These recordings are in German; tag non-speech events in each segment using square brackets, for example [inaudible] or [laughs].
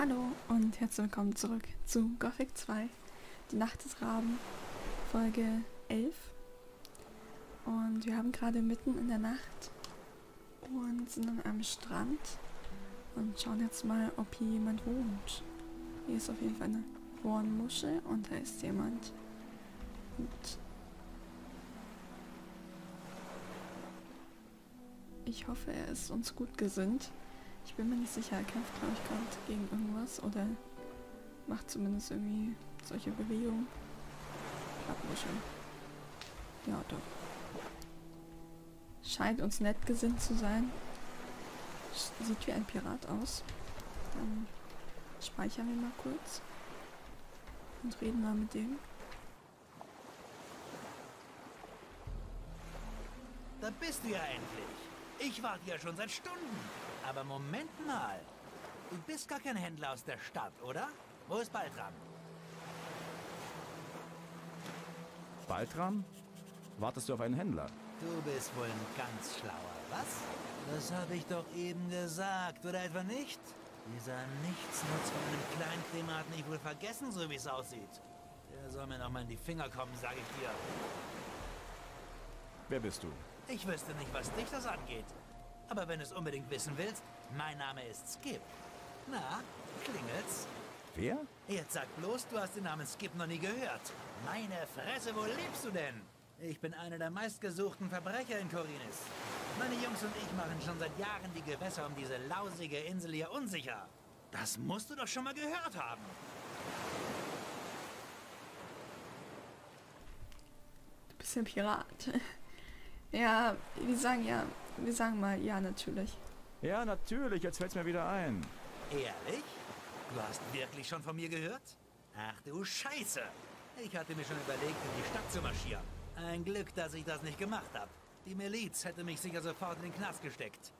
Hallo und herzlich willkommen zurück zu Gothic 2, die Nacht des Raben, Folge 11. Und wir haben gerade mitten in der Nacht und sind an einem Strand und schauen jetzt mal, ob hier jemand wohnt. Hier ist auf jeden Fall eine Hornmuschel und da ist jemand. Und ich hoffe, er ist uns gut gesinnt. Ich bin mir nicht sicher, er kämpft glaube ich gerade gegen irgendwas oder macht zumindest irgendwie solche Bewegungen. Klappmuschel. Ja, doch. Scheint uns nett gesinnt zu sein. Sieht wie ein Pirat aus. Dann speichern wir mal kurz. Und reden mal mit dem. Da bist du ja endlich. Ich warte ja schon seit Stunden. Aber Moment mal. Du bist gar kein Händler aus der Stadt, oder? Wo ist Baltram? Baltram? Wartest du auf einen Händler? Du bist wohl ein ganz schlauer, was? Das habe ich doch eben gesagt, oder etwa nicht? Dieser Nichtsnutz von einem Kleinkrämer hat mich wohl vergessen, so wie es aussieht. Der soll mir noch mal in die Finger kommen, sage ich dir. Wer bist du? Ich wüsste nicht, was dich das angeht. Aber wenn du es unbedingt wissen willst, mein Name ist Skip. Na, klingelt's? Wer? Jetzt sag bloß, du hast den Namen Skip noch nie gehört. Meine Fresse, wo lebst du denn? Ich bin einer der meistgesuchten Verbrecher in Korinis. Meine Jungs und ich machen schon seit Jahren die Gewässer um diese lausige Insel hier unsicher. Das musst du doch schon mal gehört haben. Du bist ein Pirat. [laughs] ja, wir sagen ja, wir sagen mal ja natürlich. Ja, natürlich, jetzt fällt's mir wieder ein. Ehrlich? Du hast wirklich schon von mir gehört? Ach du Scheiße! Ich hatte mir schon überlegt, in die Stadt zu marschieren. Ein Glück, dass ich das nicht gemacht habe. Die Miliz hätte mich sicher sofort in den Knast gesteckt.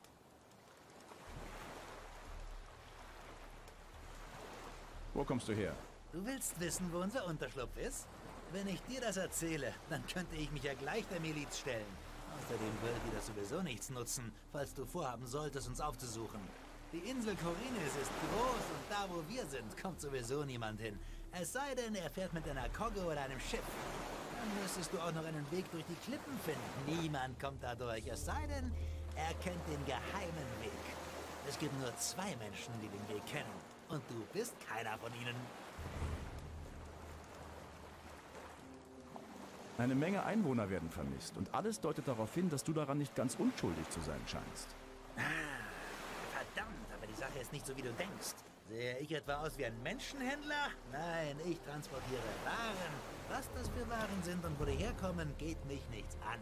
Wo kommst du her? Du willst wissen, wo unser Unterschlupf ist? Wenn ich dir das erzähle, dann könnte ich mich ja gleich der Miliz stellen. Außerdem würde dir das sowieso nichts nutzen, falls du vorhaben solltest, uns aufzusuchen. Die Insel Korinis ist groß und da, wo wir sind, kommt sowieso niemand hin. Es sei denn, er fährt mit einer Kogge oder einem Schiff. Dann müsstest du auch noch einen Weg durch die Klippen finden. Niemand kommt da durch, es sei denn, er kennt den geheimen Weg. Es gibt nur zwei Menschen, die den Weg kennen. Und du bist keiner von ihnen. Eine Menge Einwohner werden vermisst und alles deutet darauf hin, dass du daran nicht ganz unschuldig zu sein scheinst. Verdammt, aber die Sache ist nicht so, wie du denkst. Sehe ich etwa aus wie ein Menschenhändler? Nein, ich transportiere Waren. Was das für Waren sind und wo die herkommen, geht mich nichts an.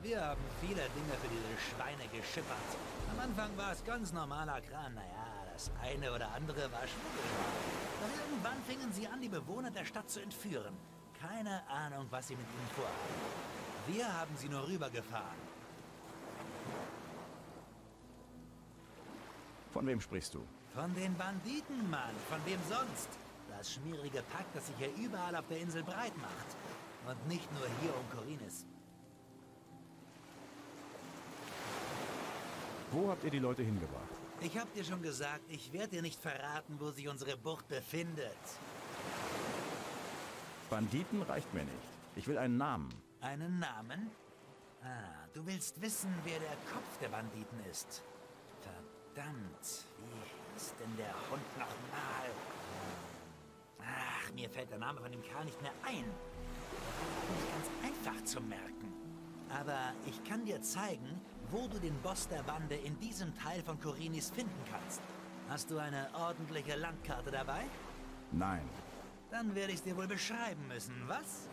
Wir haben viele Dinge für diese Schweine geschippert. Am Anfang war es ganz normaler Kran. Naja, das eine oder andere war Schmuggelware. Doch irgendwann fingen sie an, die Bewohner der Stadt zu entführen. Keine Ahnung, was sie mit ihnen vorhaben. Wir haben sie nur rübergefahren. Von wem sprichst du? Von den Banditen, Mann. Von wem sonst? Das schmierige Pack, das sich hier überall auf der Insel breit macht. Und nicht nur hier um Korinis. Wo habt ihr die Leute hingebracht? Ich hab dir schon gesagt, ich werde dir nicht verraten, wo sich unsere Bucht befindet. Banditen reicht mir nicht. Ich will einen Namen. Einen Namen? Ah, du willst wissen, wer der Kopf der Banditen ist. Verdammt, wie ist denn der Hund nochmal? Ach, mir fällt der Name von dem Kerl nicht mehr ein. Nicht ganz einfach zu merken. Aber ich kann dir zeigen, wo du den Boss der Bande in diesem Teil von Korinis finden kannst. Hast du eine ordentliche Landkarte dabei? Nein. Dann werde ich es dir wohl beschreiben müssen, was?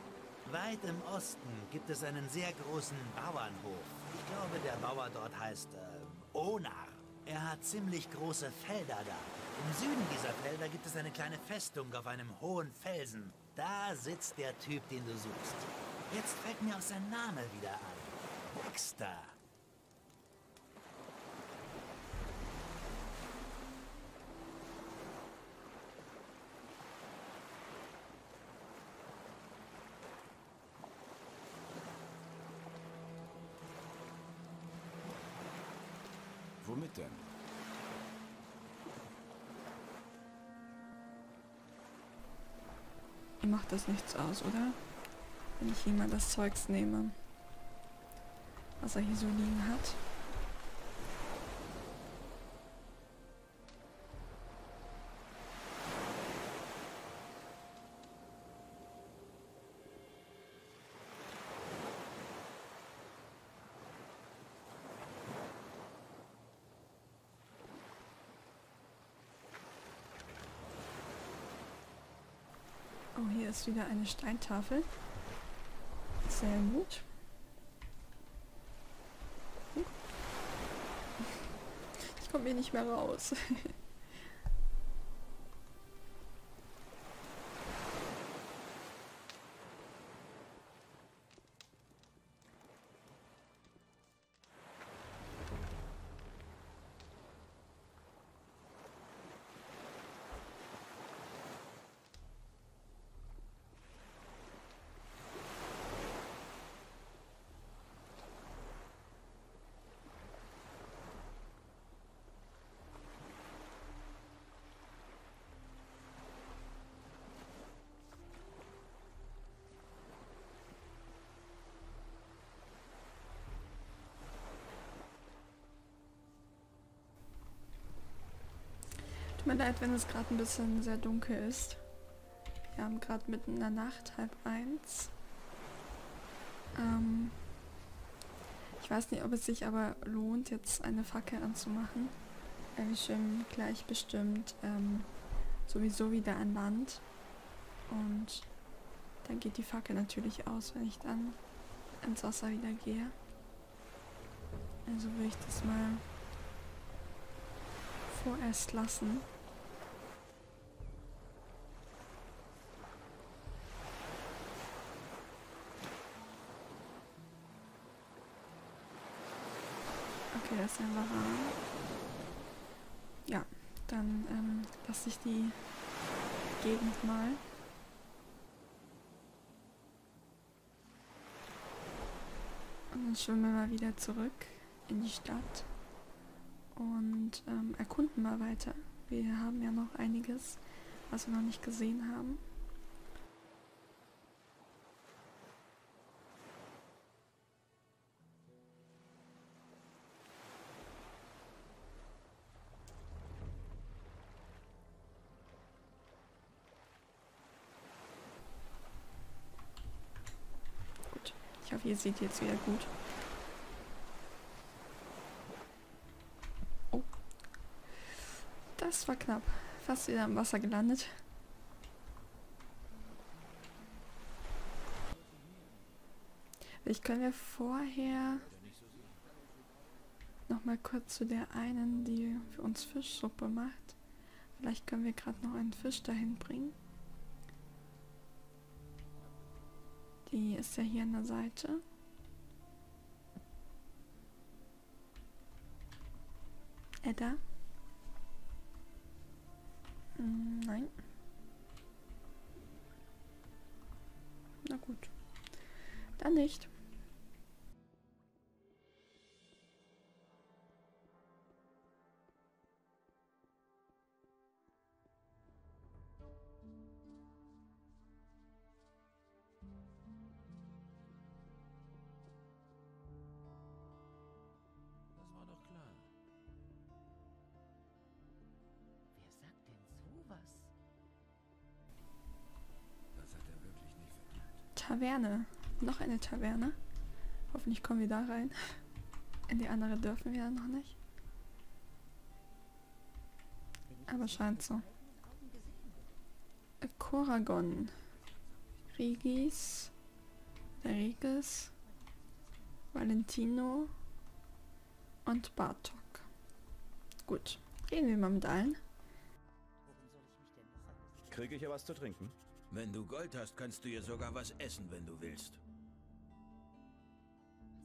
Weit im Osten gibt es einen sehr großen Bauernhof. Ich glaube, der Bauer dort heißt äh, Onar. Er hat ziemlich große Felder da. Im Süden dieser Felder gibt es eine kleine Festung auf einem hohen Felsen. Da sitzt der Typ, den du suchst. Jetzt fällt mir auch sein Name wieder ein. Dexter. Womit denn? Macht das nichts aus, oder? Wenn ich ihm mal das Zeugs nehme, was er hier so liegen hat. Ist wieder eine Steintafel. Sehr gut. Ich komme hier nicht mehr raus. [laughs] mir leid, wenn es gerade ein bisschen sehr dunkel ist. Wir haben gerade mitten in der Nacht, halb eins. Ähm ich weiß nicht, ob es sich aber lohnt, jetzt eine Fackel anzumachen. Weil wir schwimmen gleich bestimmt ähm, sowieso wieder an Land. Und dann geht die Fackel natürlich aus, wenn ich dann ins Wasser wieder gehe. Also würde ich das mal vorerst lassen. Okay, das ist ein Varan. Ja, dann ähm, lasse ich die Gegend mal. Und dann schwimmen wir mal wieder zurück in die Stadt und ähm, erkunden mal weiter. Wir haben ja noch einiges, was wir noch nicht gesehen haben. Ich seht jetzt wieder gut. Das war knapp. Fast wieder im Wasser gelandet. Vielleicht können wir vorher noch mal kurz zu der einen, die für uns Fischsuppe macht. Vielleicht können wir gerade noch einen Fisch dahin bringen. Die ist ja hier an der Seite. Edda. Hm, nein. Na gut. Dann nicht. Taverne. Noch eine Taverne. Hoffentlich kommen wir da rein. [laughs] In die andere dürfen wir ja noch nicht. Aber scheint so. Koragon. Regis. Regis. Valentino. Und Bartok. Gut. Reden wir mal mit allen. Kriege ich hier was zu trinken? Wenn du Gold hast, kannst du hier sogar was essen, wenn du willst.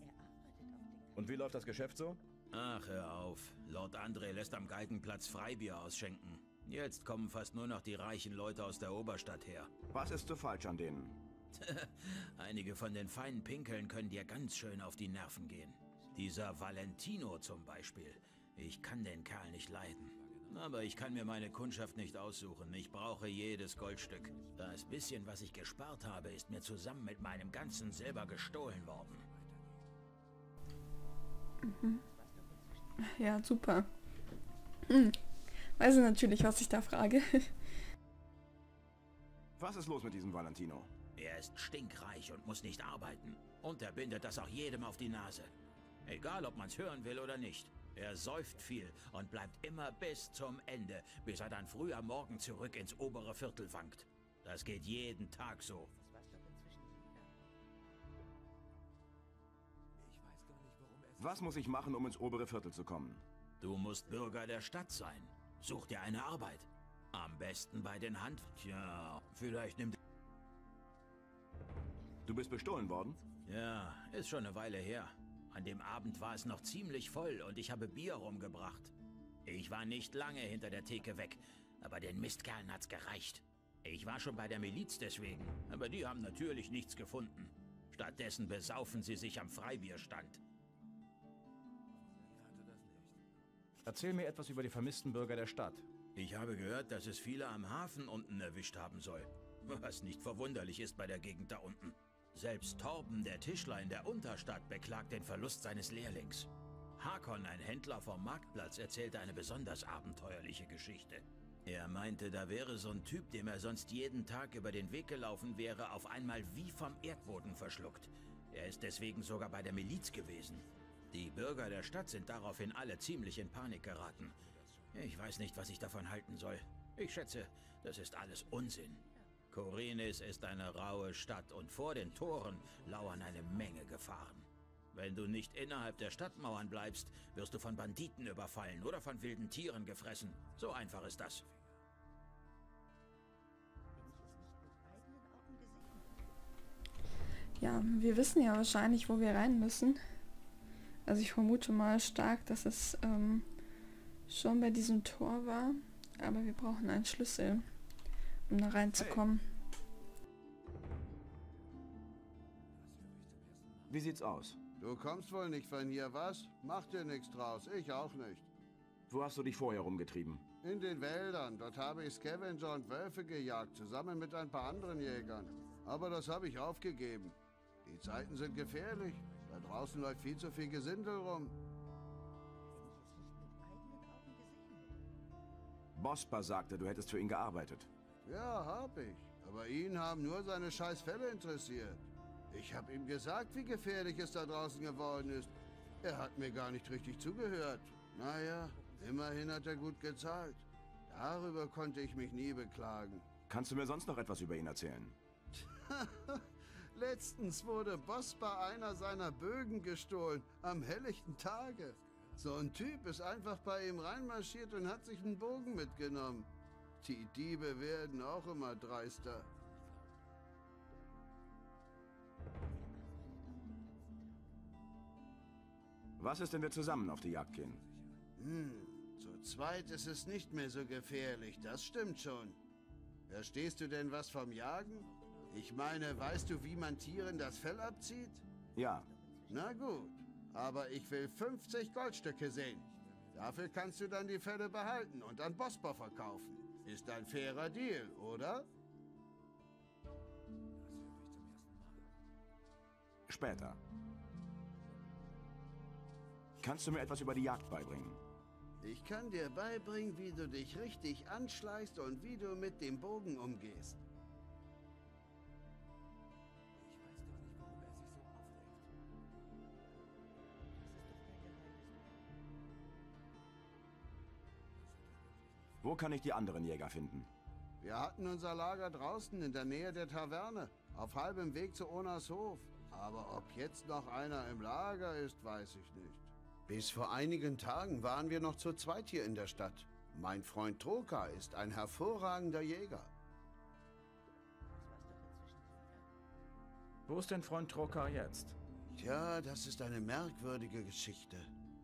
Er arbeitet auf den Und wie läuft das Geschäft so? Ach, hör auf. Lord André lässt am Galgenplatz Freibier ausschenken. Jetzt kommen fast nur noch die reichen Leute aus der Oberstadt her. Was ist so falsch an denen? [laughs] Einige von den feinen Pinkeln können dir ganz schön auf die Nerven gehen. Dieser Valentino zum Beispiel. Ich kann den Kerl nicht leiden. Aber ich kann mir meine Kundschaft nicht aussuchen. Ich brauche jedes Goldstück. Das bisschen, was ich gespart habe, ist mir zusammen mit meinem ganzen Silber gestohlen worden. Ja, super. Hm. Weiß ich natürlich, was ich da frage. Was ist los mit diesem Valentino? Er ist stinkreich und muss nicht arbeiten. Und er bindet das auch jedem auf die Nase. Egal, ob man's hören will oder nicht. Er säuft viel und bleibt immer bis zum Ende, bis er dann früh am Morgen zurück ins obere Viertel wankt. Das geht jeden Tag so. Was muss ich machen, um ins obere Viertel zu kommen? Du musst Bürger der Stadt sein. Such dir eine Arbeit. Am besten bei den Hand... Tja, vielleicht nimmt... Du bist bestohlen worden? Ja, ist schon eine Weile her. An dem Abend war es noch ziemlich voll und ich habe Bier rumgebracht. Ich war nicht lange hinter der Theke weg, aber den Mistkerlen hat's gereicht. Ich war schon bei der Miliz deswegen, aber die haben natürlich nichts gefunden. Stattdessen besaufen sie sich am Freibierstand. Erzähl mir etwas über die vermissten Bürger der Stadt. Ich habe gehört, dass es viele am Hafen unten erwischt haben soll. Was nicht verwunderlich ist bei der Gegend da unten. Selbst Torben, der Tischler in der Unterstadt, beklagt den Verlust seines Lehrlings. Hakon, ein Händler vom Marktplatz, erzählte eine besonders abenteuerliche Geschichte. Er meinte, da wäre so ein Typ, dem er sonst jeden Tag über den Weg gelaufen wäre, auf einmal wie vom Erdboden verschluckt. Er ist deswegen sogar bei der Miliz gewesen. Die Bürger der Stadt sind daraufhin alle ziemlich in Panik geraten. Ich weiß nicht, was ich davon halten soll. Ich schätze, das ist alles Unsinn. Korinis ist eine raue Stadt und vor den Toren lauern eine Menge Gefahren. Wenn du nicht innerhalb der Stadtmauern bleibst, wirst du von Banditen überfallen oder von wilden Tieren gefressen. So einfach ist das. Ja, wir wissen ja wahrscheinlich, wo wir rein müssen. Also ich vermute mal stark, dass es ähm, schon bei diesem Tor war. Aber wir brauchen einen Schlüssel, um da reinzukommen. Wie sieht's aus? Du kommst wohl nicht von hier, was? Mach dir nichts draus, ich auch nicht. Wo hast du dich vorher rumgetrieben? In den Wäldern, dort habe ich Scavenger und Wölfe gejagt, zusammen mit ein paar anderen Jägern. Aber das habe ich aufgegeben. Die Zeiten sind gefährlich. Da draußen läuft viel zu viel Gesindel rum. Bospa sagte, du hättest für ihn gearbeitet. Ja, hab ich. Aber ihn haben nur seine scheiß Fälle interessiert. Ich habe ihm gesagt, wie gefährlich es da draußen geworden ist. Er hat mir gar nicht richtig zugehört. Naja, immerhin hat er gut gezahlt. Darüber konnte ich mich nie beklagen. Kannst du mir sonst noch etwas über ihn erzählen? [laughs] Letztens wurde Boss bei einer seiner Bögen gestohlen, am helllichten Tage. So ein Typ ist einfach bei ihm reinmarschiert und hat sich einen Bogen mitgenommen. Die Diebe werden auch immer dreister. Was ist, wenn wir zusammen auf die Jagd gehen? Hm, zu zweit ist es nicht mehr so gefährlich, das stimmt schon. Verstehst du denn was vom Jagen? Ich meine, weißt du, wie man Tieren das Fell abzieht? Ja, Na gut, aber ich will 50 Goldstücke sehen. Dafür kannst du dann die Felle behalten und an Bospa verkaufen. Ist ein fairer Deal, oder? später. Kannst du mir etwas über die Jagd beibringen? Ich kann dir beibringen, wie du dich richtig anschleichst und wie du mit dem Bogen umgehst. Wo kann ich die anderen Jäger finden? Wir hatten unser Lager draußen in der Nähe der Taverne, auf halbem Weg zu Onas Hof. Aber ob jetzt noch einer im Lager ist, weiß ich nicht. Bis vor einigen Tagen waren wir noch zu zweit hier in der Stadt. Mein Freund Troka ist ein hervorragender Jäger. Wo ist dein Freund Trokar jetzt? Tja, das ist eine merkwürdige Geschichte.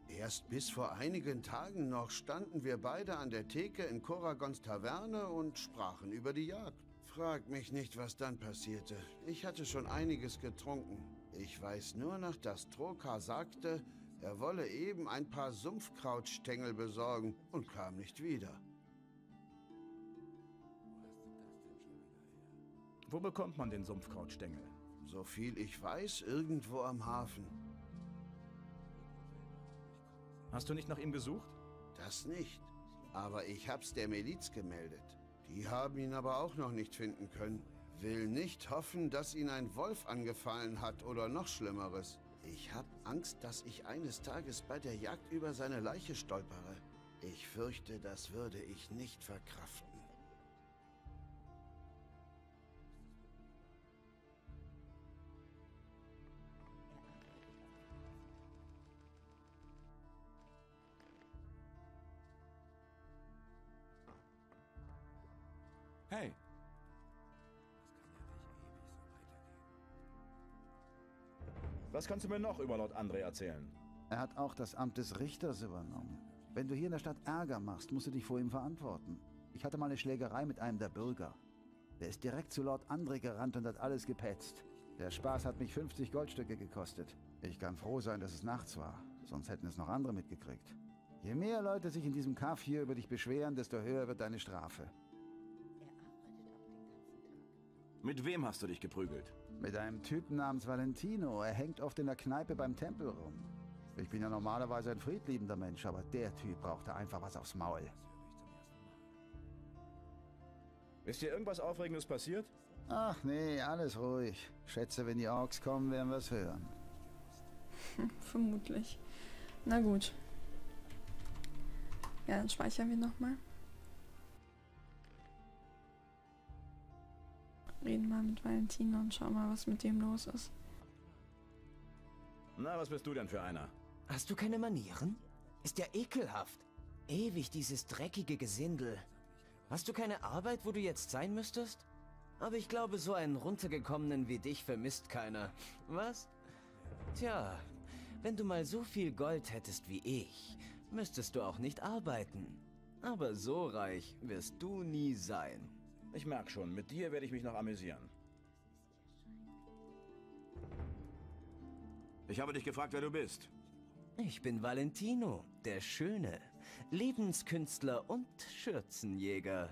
Erst bis vor einigen Tagen noch standen wir beide an der Theke in Koragons Taverne und sprachen über die Jagd. Frag mich nicht, was dann passierte. Ich hatte schon einiges getrunken. Ich weiß nur noch, dass Trokar sagte, Er wolle eben ein paar Sumpfkrautstängel besorgen und kam nicht wieder. Wo bekommt man den Sumpfkrautstängel? So viel ich weiß, irgendwo am Hafen. Hast du nicht nach ihm gesucht? Das nicht. Aber ich hab's der Miliz gemeldet. Die haben ihn aber auch noch nicht finden können. Will nicht hoffen, dass ihn ein Wolf angefallen hat oder noch Schlimmeres. Ich hab Angst, dass ich eines Tages bei der Jagd über seine Leiche stolpere. Ich fürchte, das würde ich nicht verkraften. Hey, was kannst du mir noch über Lord André erzählen? Er hat auch das Amt des Richters übernommen. Wenn du hier in der Stadt Ärger machst, musst du dich vor ihm verantworten. Ich hatte mal eine Schlägerei mit einem der Bürger. Der ist direkt zu Lord André gerannt und hat alles gepetzt. Der Spaß hat mich 50 Goldstücke gekostet. Ich kann froh sein, dass es nachts war, sonst hätten es noch andere mitgekriegt. Je mehr Leute sich in diesem Kaff hier über dich beschweren, desto höher wird deine Strafe. Mit wem hast du dich geprügelt? Mit einem Typen namens Valentino. Er hängt oft in der Kneipe beim Tempel rum. Ich bin ja normalerweise ein friedliebender Mensch, aber der Typ brauchte einfach was aufs Maul. Ist dir irgendwas Aufregendes passiert? Ach nee, alles ruhig. Schätze, wenn die Orks kommen, werden wir es hören. [laughs] Vermutlich. Na gut. Ja, dann speichern wir nochmal. Reden mal mit Valentino und schauen mal, was mit dem los ist. Na, was bist du denn für einer? Hast du keine Manieren? Ist ja ekelhaft. Ewig dieses dreckige Gesindel. Hast du keine Arbeit, wo du jetzt sein müsstest? Aber ich glaube, so einen runtergekommenen wie dich vermisst keiner. Was? Tja, wenn du mal so viel Gold hättest wie ich, müsstest du auch nicht arbeiten. Aber so reich wirst du nie sein. Ich merk schon, mit dir werde ich mich noch amüsieren. Ich habe dich gefragt, wer du bist. Ich bin Valentino, der Schöne, Lebenskünstler und Schürzenjäger.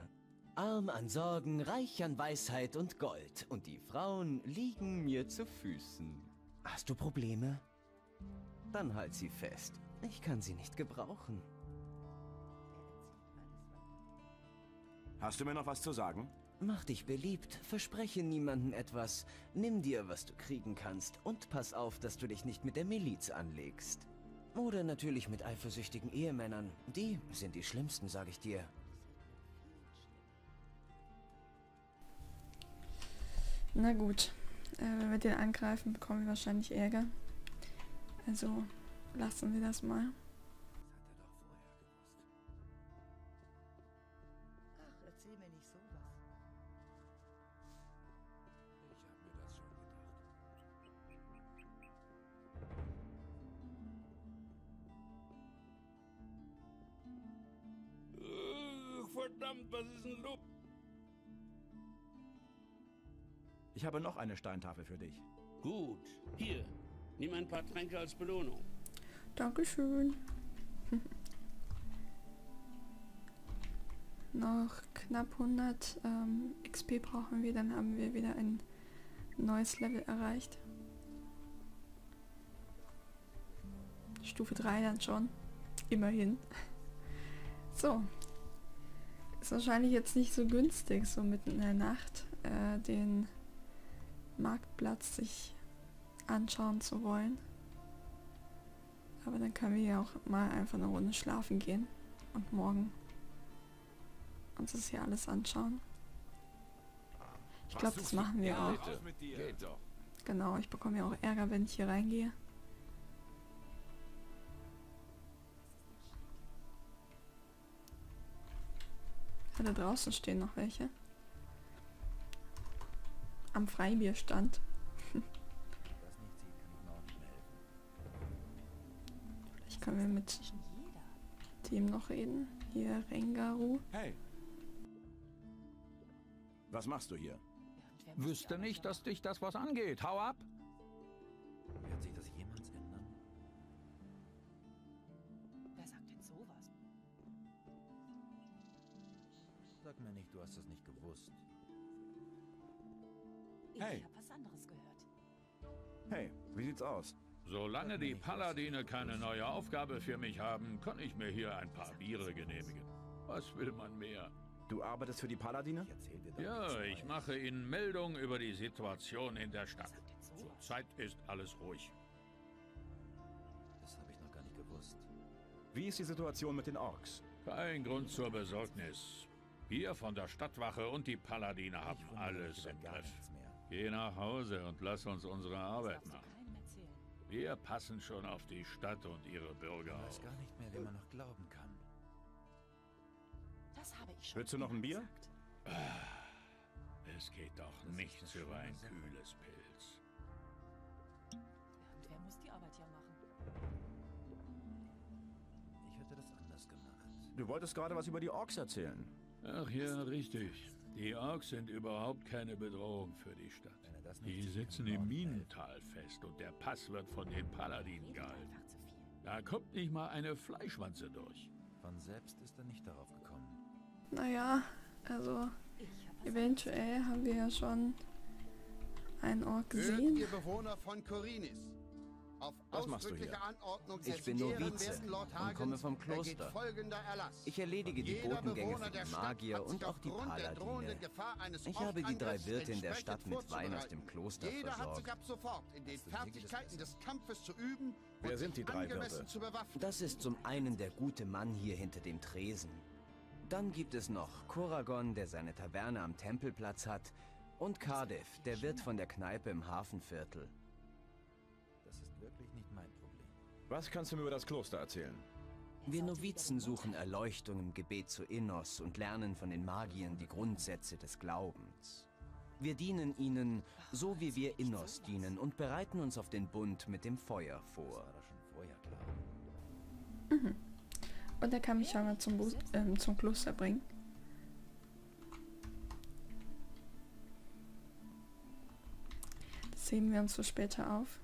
Arm an Sorgen, reich an Weisheit und Gold, und die Frauen liegen mir zu Füßen. Hast du Probleme? Dann halt sie fest. Ich kann sie nicht gebrauchen. Hast du mir noch was zu sagen? Mach dich beliebt, verspreche niemandem etwas, nimm dir, was du kriegen kannst und pass auf, dass du dich nicht mit der Miliz anlegst. Oder natürlich mit eifersüchtigen Ehemännern. Die sind die schlimmsten, sag ich dir. Na gut. Äh, wenn wir den angreifen, bekommen wir wahrscheinlich Ärger. Also lassen wir das mal. Habe noch eine Steintafel für dich. Gut, hier, nimm ein paar Tränke als Belohnung. Dankeschön. Noch knapp 100 ähm, XP brauchen wir, dann haben wir wieder ein neues Level erreicht. Stufe 3 dann schon. Immerhin. So. Ist wahrscheinlich jetzt nicht so günstig, so mitten in der Nacht äh, den Marktplatz sich anschauen zu wollen. Aber dann können wir ja auch mal einfach eine Runde schlafen gehen und morgen uns das hier alles anschauen. Ich glaube, das machen wir auch. Genau, ich bekomme ja auch Ärger, wenn ich hier reingehe. Ja, da draußen stehen noch welche. Am Freibierstand. Vielleicht können wir mit dem noch reden. Hier Rengaru. Hey. Was machst du hier? Wüsste nicht, dass dich das was angeht. Hau ab! Hey. Ich hab was anderes gehört. Hey, wie sieht's aus? Solange die Paladine keine neue Aufgabe für mich haben, kann ich mir hier ein paar Biere genehmigen. Was will man mehr? Du arbeitest für die Paladine? Ja, ich mache Ihnen Meldung über die Situation in der Stadt. Zurzeit ist alles ruhig. Das habe ich noch gar nicht gewusst. Wie ist die Situation mit den Orks? Kein Grund zur Besorgnis. Wir von der Stadtwache und die Paladine haben alles im Griff. Geh nach Hause und lass uns unsere Arbeit machen. Wir passen schon auf die Stadt und ihre Bürger Ich weiß auf. gar nicht mehr, wem man noch glauben kann. Das habe ich schon. Willst du noch ein Bier? gesagt. Es geht doch ist nichts über ein Sache. kühles Pilz. Irgendwer muss die Arbeit ja machen. Ich hätte das anders gemacht. Du wolltest gerade was über die Orks erzählen. Ach ja, richtig. Die Orks sind überhaupt keine Bedrohung für die Stadt. Die sitzen im. Minental fest und der Pass wird von den Paladinen gehalten. Da kommt nicht mal eine Fleischwanze durch. Von selbst ist er nicht darauf gekommen. Naja, also eventuell haben wir ja schon einen Ork Hört gesehen. ihr Bewohner von Korinis. Auf Was machst du hier? Anordnung Ich bin Novize ehrenwerten Lord und komme vom Kloster. Ich erledige die Botengänge für der die Magier und auch die Paladine. Ich habe die drei Wirte in der Stadt mit Wein aus dem. Kloster Jeder hat versorgt. sich ab sofort in den Hast du hier Fertigkeiten das des Kampfes zu üben Wer sind die drei Wirte? Das ist zum einen der gute Mann hier hinter dem Tresen. Dann gibt es noch Koragon, der seine Taverne am Tempelplatz hat. Und Cardiff, der Wirt von der Kneipe im Hafenviertel. Was kannst du mir über das Kloster erzählen? Wir Novizen suchen Erleuchtung im Gebet zu Innos und lernen von den Magiern die Grundsätze des Glaubens. Wir dienen ihnen, so wie wir Innos dienen, und bereiten uns auf den Bund mit dem Feuer vor. klar. Und er kann mich schon mal zum, Bus ähm, zum Kloster bringen. Das heben wir uns für später auf.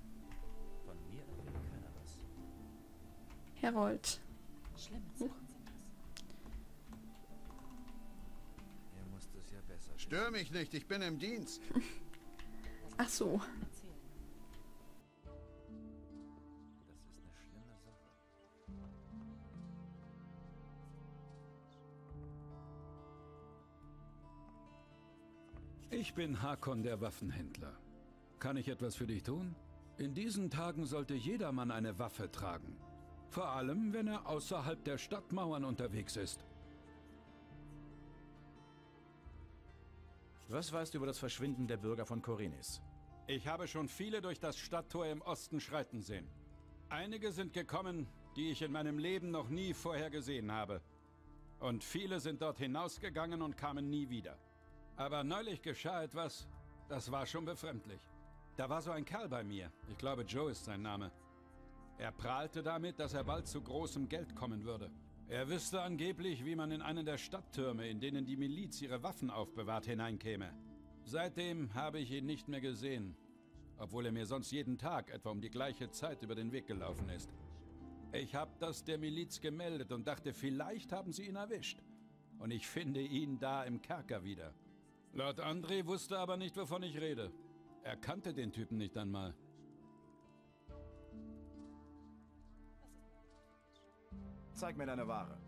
Besser wissen. Stör mich nicht, ich bin im Dienst. [laughs] Ach so. Erzählen. Das ist eine schlimme Sache. Ich bin Hakon der Waffenhändler. Kann ich etwas für dich tun? In diesen Tagen sollte jedermann eine Waffe tragen. Vor allem, wenn er außerhalb der Stadtmauern unterwegs ist. Was weißt du über das Verschwinden der Bürger von Korinis? Ich habe schon viele durch das Stadttor im Osten schreiten sehen. Einige sind gekommen, die ich in meinem Leben noch nie vorher gesehen habe. Und viele sind dort hinausgegangen und kamen nie wieder. Aber neulich geschah etwas, das war schon befremdlich. Da war so ein Kerl bei mir, ich glaube Joe ist sein Name. Er prahlte damit, dass er bald zu großem Geld kommen würde. Er wüsste angeblich, wie man in einen der Stadttürme, in denen die Miliz ihre Waffen aufbewahrt, hineinkäme. Seitdem habe ich ihn nicht mehr gesehen, obwohl er mir sonst jeden Tag etwa um die gleiche Zeit über den Weg gelaufen ist. Ich habe das der Miliz gemeldet und dachte, vielleicht haben sie ihn erwischt. Und ich finde ihn da im Kerker wieder. Lord André wusste aber nicht, wovon ich rede. Er kannte den Typen nicht einmal. Zeig mir deine Ware.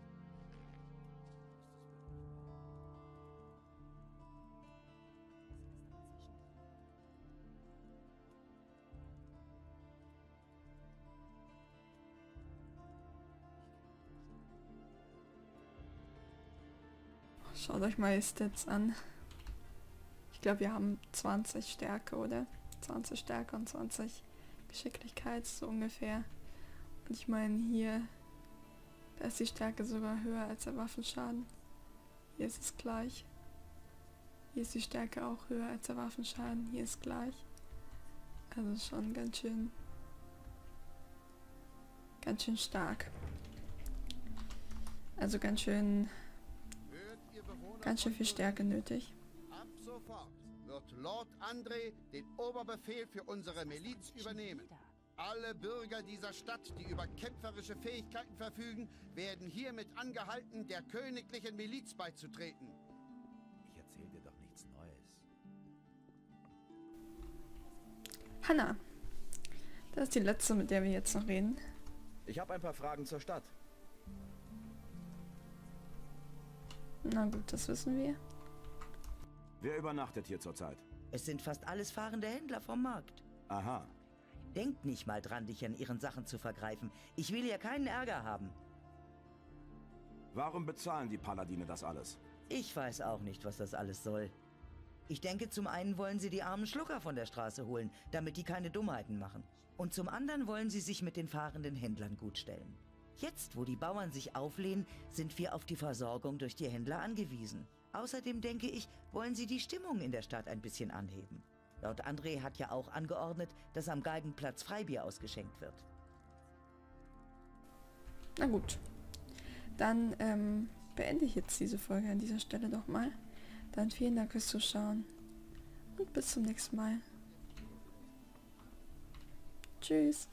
Schaut euch mal die Stats an. Ich glaube, wir haben 20 Stärke, oder? 20 Stärke und 20 Geschicklichkeit, so ungefähr. Und ich meine, hier, da ist die Stärke sogar höher als der Waffenschaden. Hier ist es gleich. Hier ist die Stärke auch höher als der Waffenschaden. Hier ist gleich. Also schon ganz schön, ganz schön stark. Also ganz schön, ganz schön viel Stärke nötig. Ab sofort wird Lord André den Oberbefehl für unsere Miliz übernehmen. Alle Bürger dieser Stadt, die über kämpferische Fähigkeiten verfügen, werden hiermit angehalten, der königlichen Miliz beizutreten. erzähl dir doch nichts Neues. Hanna. Das ist die letzte, mit der wir jetzt noch reden. Ich habe ein paar Fragen zur Stadt. Na gut, das wissen wir. Wer übernachtet hier zurzeit? Es sind fast alles fahrende Händler vom Markt. Aha. Denkt nicht mal dran, dich an ihren Sachen zu vergreifen. Ich will ja keinen Ärger haben. Warum bezahlen die Paladine das alles? Ich weiß auch nicht, was das alles soll. Ich denke, zum einen wollen sie die armen Schlucker von der Straße holen, damit die keine Dummheiten machen. Und zum anderen wollen sie sich mit den fahrenden Händlern gutstellen. Jetzt, wo die Bauern sich auflehnen, sind wir auf die Versorgung durch die Händler angewiesen. Außerdem denke ich, wollen sie die Stimmung in der Stadt ein bisschen anheben. Lord André hat ja auch angeordnet, dass am Galgenplatz Freibier ausgeschenkt wird. Na gut. Dann ähm, beende ich jetzt diese Folge an dieser Stelle doch mal. Dann vielen Dank fürs Zuschauen und bis zum nächsten Mal. Tschüss.